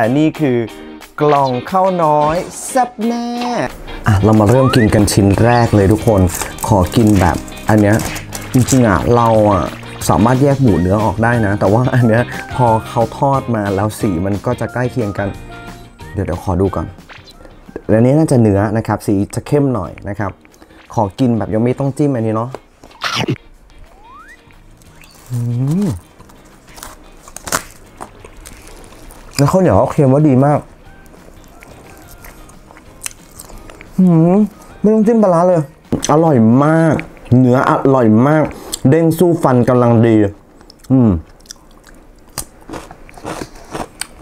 แต่นี่คือกล่องข้าวน้อยแซ่บแน่อะเรามาเริ่มกินกันชิ้นแรกเลยทุกคน ขอกินแบบอันเนี้ยจริงๆอะเราอะสามารถแยกหมูเนื้อออกได้นะ แต่ว่าอันเนี้ยพอเขาทอดมาแล้วสีมันก็จะใกล้เคียงกัน เดี๋ยวเดี๋ยวขอดูก่อนอันนี้น่าจะเนื้อนะครับ สีจะเข้มหน่อยนะครับ ขอกินแบบยังไม่ต้องจิ้มอันนี้เนาะ แล้วข้าวเหนียวเขาเค็มว่าดีมากหืมไม่ต้องจิ้มปลาร้าเลย อร่อยมาก เนื้ออร่อยมาก เด้งสู้ฟันกำลังดี อืม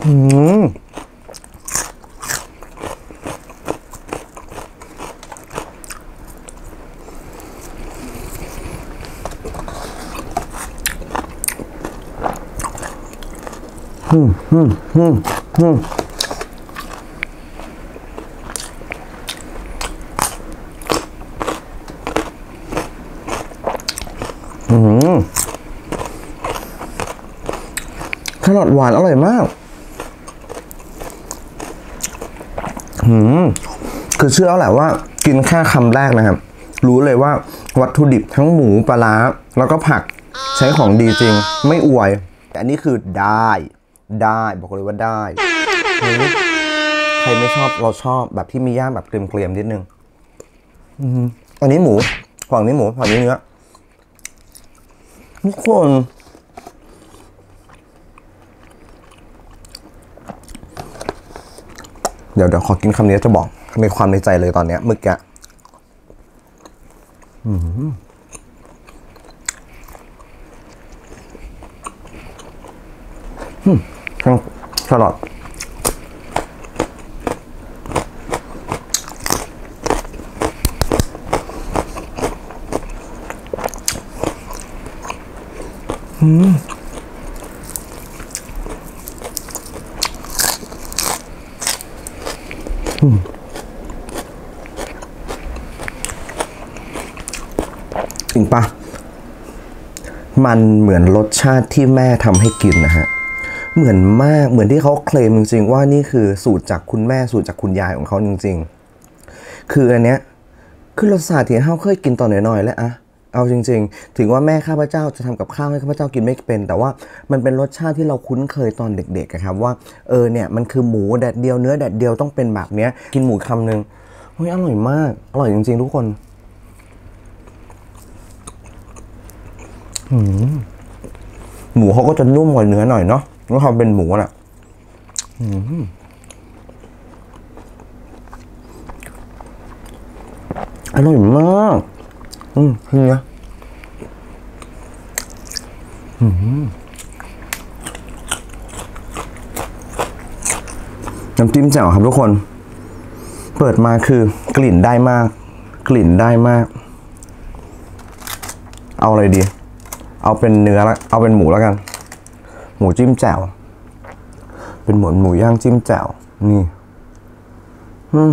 อืม อืมอืมอืมอืมแครอทหวานอร่อยมากหืม คือเชื่อแล้วแหละว่า กินแค่คำแรกนะครับ รู้เลยว่าวัตถุดิบทั้งหมูปลาร้าแล้วก็ผักใช้ของดีจริง ไม่อวย แต่อันนี้คือได้ ได้บอกเลยว่าได้เฮ้ยใครไม่ชอบเราชอบแบบที่มีย่างแบบเกรียมๆนิดนึงอันนี้หมูฝั่งนี้หมูฝั่งนี้เนื้อทุกคนเดี๋ยวเดี๋ยวขอกินคำนี้จะบอกในความในใจเลยตอนเนี้ยเมื่อกี้อืม อืมทั้งแครอทจริงปะมันเหมือนรสชาติที่แม่ทำให้กินนะฮะ เหมือนมากเหมือนที่เขาเคลมจริงๆว่านี่คือสูตรจากคุณแม่สูตรจากคุณยายของเขาจริง ๆ คืออันเนี้ยคือรสชาติที่เขาเคยกินตอนน้อยๆแล้วอะเอาจริง ๆ ถึงว่าแม่ข้าพเจ้าจะทำกับข้าวให้ข้าพเจ้ากินไม่เป็น แต่ว่ามันเป็นรสชาติที่เราคุ้นเคยตอนเด็กๆครับว่าเออเนี่ยมันคือหมูแดดเดียวเนื้อแดดเดียวต้องเป็นแบบเนี้ยกินหมูคำหนึ่งเฮ้ยอร่อยมาก อร่อยจริง ๆ ทุกคนหมูเขาก็จะนุ่มกว่าเนื้อหน่อยเนาะ แล้วความเป็นหมูน่ะอร่อยมาก อืมเฮียอืมน้ำจิ้มแจ่วครับทุกคน เปิดมาคือกลิ่นได้มาก กลิ่นได้มาก เอาอะไรดี เอาเป็นเนื้อละ เอาเป็นหมูแล้วกัน หมูจิ้มแจ่ว เป็นหมูหมูย่างจิ้มแจ่ว นี่ อืม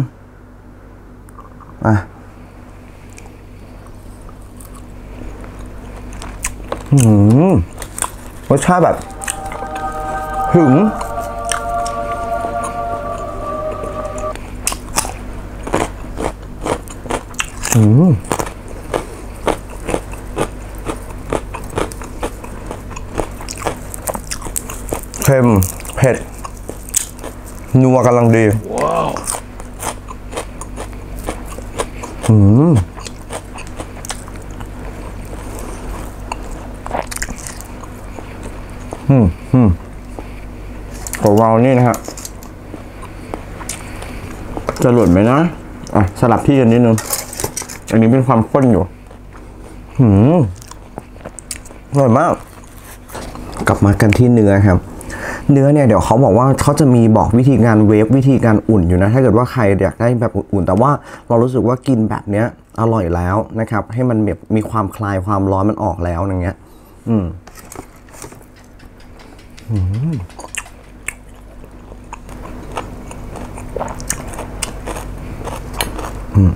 อะ อืม รสชาติแบบ ถึง อืม เค็ม เผ็ด นัวกำลังดีอืมอืมอืมของเรานี่นะฮะจะหลุดไหมนะ อะ สลับที่กันนิดนึง อันนี้เป็นความข้นอยู่ หืมอร่อยมาก กลับมากันที่เนื้อครับ เนื้อเนี่ยเดี๋ยวเขาบอกว่าเขาจะมีบอกวิธีการเวฟวิธีการอุ่นอยู่นะ ถ้าเกิดว่าใครอยากได้แบบอุ่นๆแต่ว่าเรารู้สึกว่ากินแบบเนี้ยอร่อยแล้วนะครับ ให้มันแบบมีความคลายความร้อนมันออกแล้วอย่างเงี้ย อืมอืม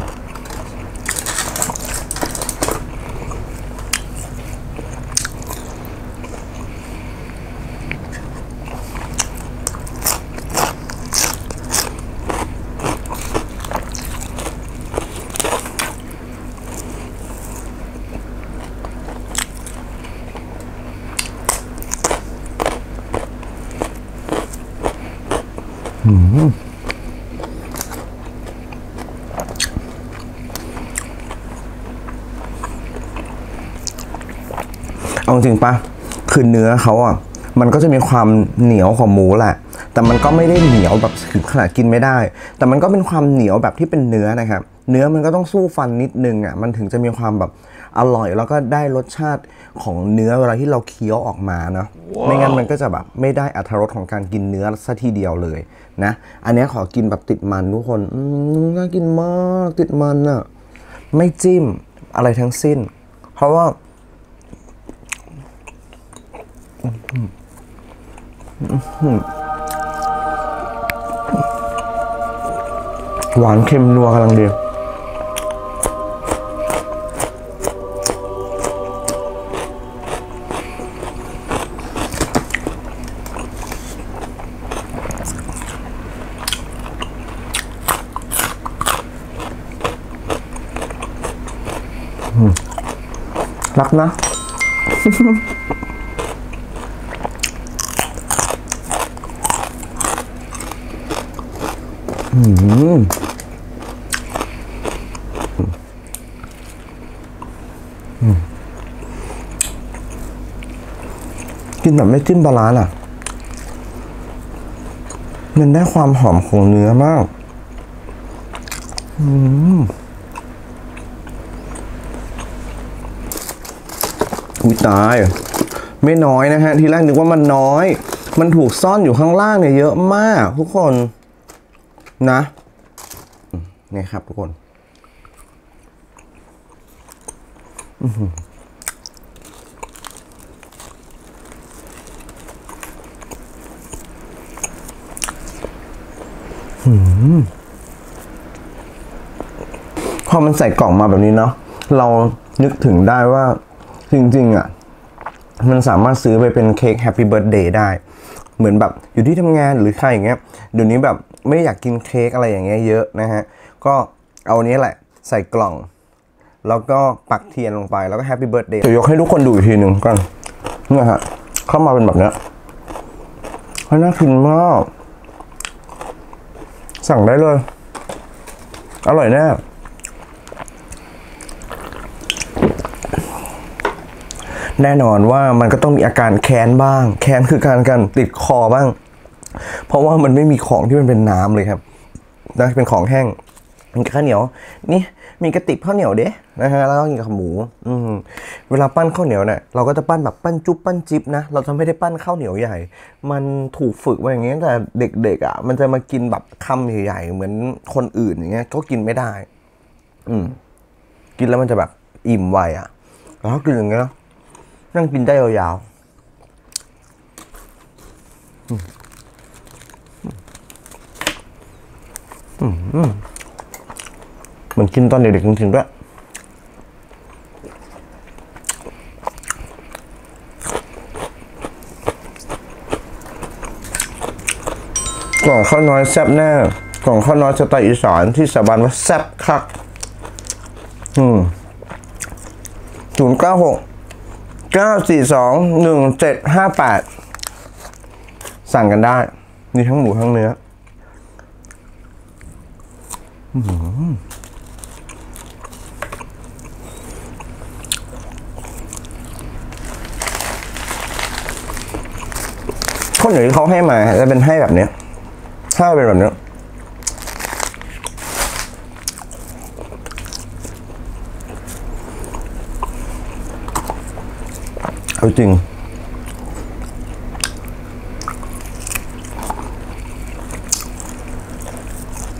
เอาจริงปะคือเนื้อเขาอะ มันก็จะมีความเหนียวของหมูแหละ แต่มันก็ไม่ได้เหนียวแบบถึงขนาดกินไม่ได้ แต่มันก็เป็นความเหนียวแบบที่เป็นเนื้อนะครับ เนื้อมันก็ต้องสู้ฟันนิดนึงอะ มันถึงจะมีความแบบ อร่อยแล้วก็ได้รสชาติของเนื้อเวลาที่เราเคี้ยวออกมาเนาะไม่งั้นมันก็จะแบบไม่ได้อรรถรสของการกินเนื้อซะทีเดียวเลยนะ อันนี้ขอกินแบบติดมันทุกคนอืมน่ากินมากติดมันอะไม่จิ้มอะไรทั้งสิ้น เพราะว่าหวานเค็มนัวกำลังดี รักนะกินแบบไม่จิ้มปลาร้าอะ มันได้ความหอมของเนื้อมากอุ้ ยตาย ไม่น้อยนะฮะ ทีแรกนึกว่ามันน้อย มันถูกซ่อนอยู่ข้างล่างเนี่ยเยอะมาก ทุกคนนะนี่ครับทุกคนอือหือหืมพอมันใส่กล่องมาแบบนี้เนาะเรานึกถึงได้ว่า จริงๆอะมันสามารถซื้อไปเป็นเค้กแฮปปี้เบิร์ a เดย์ได้ เหมือนแบบอยู่ที่ทำงานหรือใครอย่างเงี้ยเดี๋ยวนี้แบบไม่อยากกินเค้กอะไรอย่างเงี้ยเยอะนะฮะ ก็เอาอันนี้แหละใส่กล่อง แล้วก็ปักเทียนลงไปแล้วก็แฮปปี้เบิร์ a เดย์เดี๋ยวยกให้ทุกคนดูอีกทีหนึ่งก่อนเนี่ยฮะเข้ามาเป็นแบบเนี้ยเฮ้ยน่ากินมาก สั่งได้เลย อร่อยแน่ แน่นอนว่ามันก็ต้องมีอาการแค้นบ้าง แค้นคือการการติดคอบ้าง เพราะว่ามันไม่มีของที่มันเป็นน้ำเลยครับนะเป็นของแห้งมีข้าวเหนียว นี่มีกระติบข้าวเหนียวเด้นะฮะแล้วก็กินกับหมู อืมเวลาปั้นข้าวเหนียวเนี่ยเราก็จะปั้นแบบปั้นจุ๊บปั้นจิ๊บนะเราจะไม่ได้ปั้นข้าวเหนียวใหญ่ มันถูกฝึกมาอย่างเงี้ยแต่เด็กๆอะมันจะมากินแบบคำใหญ่ๆเหมือนคนอื่นอย่างเงี้ยก็กินไม่ได้ อืมกินแล้วมันจะแบบอิ่มไวอะ แล้วกินอย่างเงี้ย นั่งกินได้ยาวๆเหมือนกินตอนเด็กๆจริงๆด้วยกล่องข้าวน้อยแซ่บแน่กล่องข้าวน้อยสไตล์อีสานที่สาบานว่าแซ่บคัก อืมศูนย์เก้าหก เก้าสี่สองหนึ่งเจ็ดห้าแปดสั่งกันได้ มีทั้งหมูทั้งเนื้ออื้อหือข้าวเหนียวที่เขาให้มาจะเป็นให้แบบเนี้ยถ้าเป็นแบบเนี้ย เอาจริง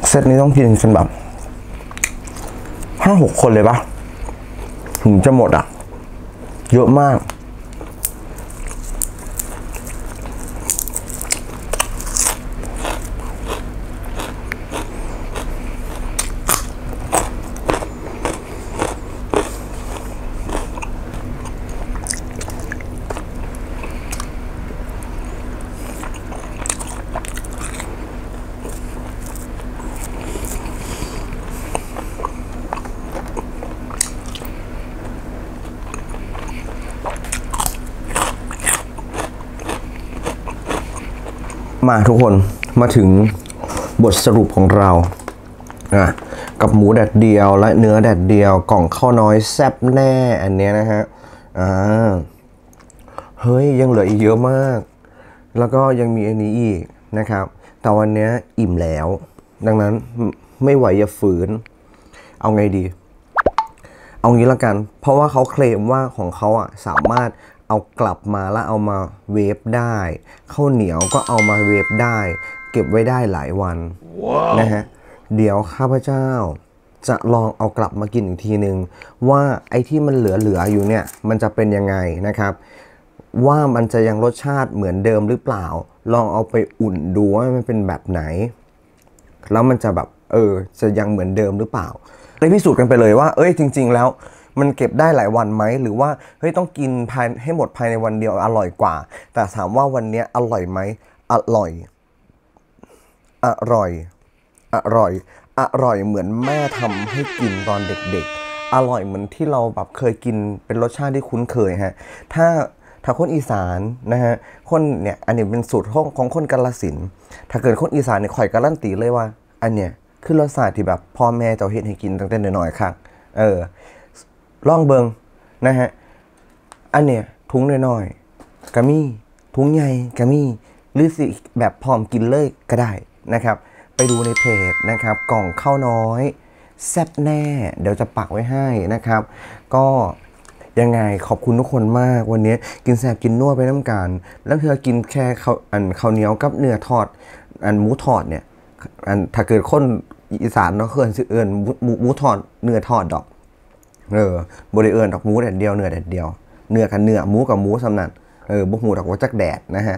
เซตนี้ต้องกินกันแบบห้าหกคนเลยปะถึงจะหมดอะ เยอะมาก มาทุกคนมาถึงบทสรุปของเราอะกับหมูแดดเดียวและเนื้อแดดเดียวกล่องข้าวน้อยแซ่บแน่อันเนี้ยนะฮะอ่าเฮ้ยยังเหลืออีกเยอะมาก แล้วก็ยังมีอันนี้อีกนะครับ แต่วันนี้อิ่มแล้ว ดังนั้นไม่ไหวอย่าฝืน เอาไงดี เอางี้ละกัน เพราะว่าเขาเคลมว่าของเขาอะสามารถ เอากลับมาแล้วเอามาเวฟได้ข้าวเหนียวก็เอามาเวฟได้ เก็บไว้ได้หลายวันนะฮะเดี๋ยวข้าพเจ้าจะลองเอากลับมากินอีกทีนึงว่าไอ้ที่มันเหลือๆอยู่เนี่ย มันจะเป็นยังไงนะครับ ว่ามันจะยังรสชาติเหมือนเดิมหรือเปล่า ลองเอาไปอุ่นดูว่ามันเป็นแบบไหน แล้วมันจะแบบเออจะยังเหมือนเดิมหรือเปล่าได้พิสูจน์กันไปเลยว่า เอ้ยจริง ๆ แล้ว มันเก็บได้หลายวันไหมหรือว่าเฮ้ยต้องกินภายให้หมดภายในวันเดียวอร่อยกว่า แต่ถามว่าวันนี้อร่อยไหมอร่อย อร่อย อร่อย อร่อยเหมือนแม่ทำให้กินตอนเด็กๆ อร่อยเหมือนที่เราแบบเคยกินเป็นรสชาติที่คุ้นเคยฮะถ้าถ้าคนอีสานนะฮะ คนเนี่ย อันนี้เป็นสูตรของของคนกาลสิน ถ้าเกิดคนอีสานเนี่ยข่อยการันตีเลยว่า อันเนี้ยคือรสชาติที่แบบพ่อแม่เจ้าเฮ็ดให้กินตั้งแต่น้อยๆครับเออ ลองเบิงนะฮะ อันเนี้ยถุงน้อยๆกะมี่ถุงใหญ่กะมี่หรือสิแบบพร้อมกินเลยก็ได้นะครับ ไปดูในเพจนะครับ กล่องข้าวน้อย แซ่บแน่ เดี๋ยวจะปักไว้ให้นะครับ ก็ยังไงขอบคุณทุกคนมากวันนี้กินแซ่บกินนัวไปน้ำกันแล้วเธอกินแค่ข้าวอันข้าวเหนียวกับเนื้อทอด อันหมูทอดเนี่ยอันถ้าเกิดคนอีสานเนาะเคยสิเอิญหมูหมูหมูทอดเนื้อทอดดอก เออบริเอิญดอกหมูแดดเดียวเนื้อแดดเดียวเนื้อกับเนื้อหมูกับหมูสำนันเออบุกหมูดอกว่าจักแดดนะฮะ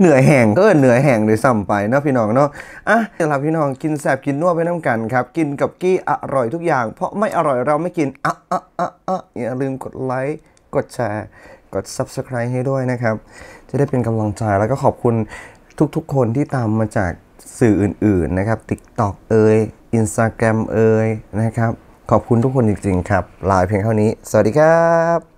เหนื่อยแห้งก็เนเหนื่อยแห้งเลยซ้ำไปเนาะพี่น้องเนาะอะสำหรับพี่น้องกินแสบกินนัวไปน้ำกันครับ กินกับกี้อร่อยทุกอย่าง เพราะไม่อร่อยเราไม่กินอะอะอะอะอย่าลืมกดไลค์กดแชร์กด subscribe ให้ด้วยนะครับ จะได้เป็นกำลังใจแล้วก็ขอบคุณทุกๆ คนที่ตามมาจากสื่ออื่นๆนะครับ TikTok เอ่ย Instagram เอ่ยนะครับ ขอบคุณทุกคนจริงๆครับ ลาเพียงเท่านี้ สวัสดีครับ